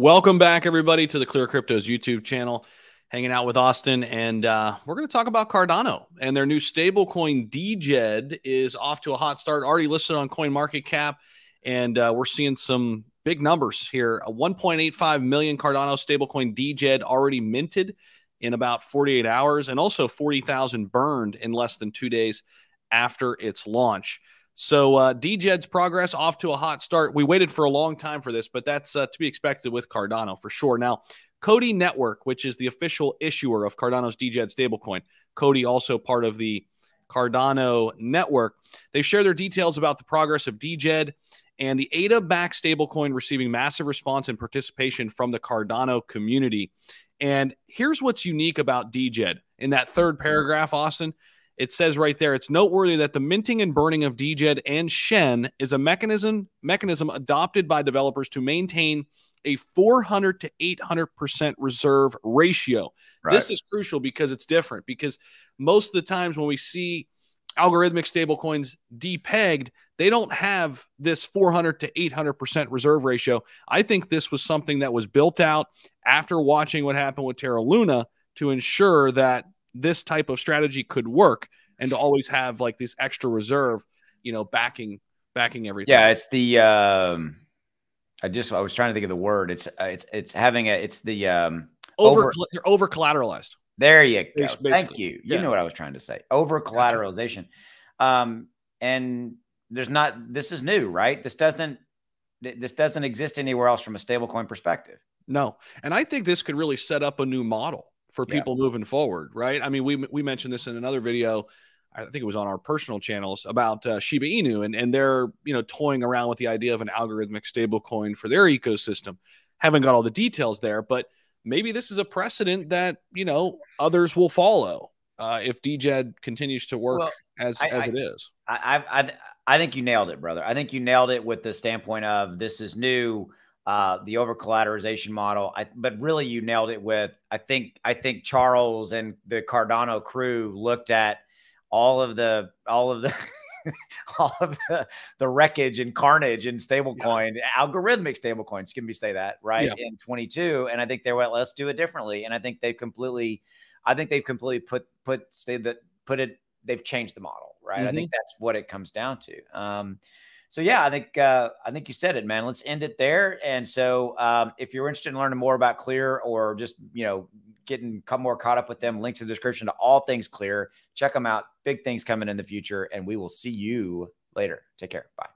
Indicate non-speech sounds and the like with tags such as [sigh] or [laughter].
Welcome back, everybody, to the Clear Cryptos YouTube channel. Hanging out with Austin, and uh, we're going to talk about Cardano and their new stablecoin DJED is off to a hot start. Already listed on Coin Market Cap, and uh, we're seeing some big numbers here. A 1.85 million Cardano stablecoin DJED already minted in about 48 hours, and also 40,000 burned in less than two days after its launch. So uh, DJED's progress off to a hot start. We waited for a long time for this, but that's uh, to be expected with Cardano for sure. Now, COTI Network, which is the official issuer of Cardano's DJED stablecoin, Cody also part of the Cardano network. They share their details about the progress of DJED and the ADA backed stablecoin receiving massive response and participation from the Cardano community. And here's what's unique about DJED in that third paragraph, Austin. It says right there, it's noteworthy that the minting and burning of DJED and Shen is a mechanism mechanism adopted by developers to maintain a 400 to 800% reserve ratio. Right. This is crucial because it's different because most of the times when we see algorithmic stablecoins depegged, they don't have this 400 to 800% reserve ratio. I think this was something that was built out after watching what happened with Terra Luna to ensure that this type of strategy could work and to always have like this extra reserve, you know, backing backing everything. Yeah, it's the um I just I was trying to think of the word. It's uh, it's it's having a it's the um over, you're over collateralized. There you go. Basically. Thank you. You yeah. know what I was trying to say. Over collateralization. Um and there's not this is new, right? This doesn't this doesn't exist anywhere else from a stablecoin perspective. No. And I think this could really set up a new model for people yeah. moving forward, right? I mean, we we mentioned this in another video. I think it was on our personal channels about uh, Shiba Inu, and and they're you know toying around with the idea of an algorithmic stablecoin for their ecosystem. Haven't got all the details there, but maybe this is a precedent that you know others will follow uh, if DJED continues to work well, as I, as I, it is. I, I I think you nailed it, brother. I think you nailed it with the standpoint of this is new uh, the over collateralization model. I, but really, you nailed it with I think I think Charles and the Cardano crew looked at all of the all of the [laughs] all of the, the wreckage and carnage in stablecoin, yeah. algorithmic stablecoins, can we say that right yeah. in 22? And I think they were let's do it differently. And I think they've completely, I think they've completely put put stay that put it. They've changed the model, right? Mm-hmm. I think mm-hmm. that's what it comes down to. Um, so yeah, I think uh, I think you said it, man. Let's end it there. And so, um, if you're interested in learning more about Clear or just you know getting come more caught up with them, links in the description to all things Clear. Check them out. Big things coming in the future, and we will see you later. Take care. Bye.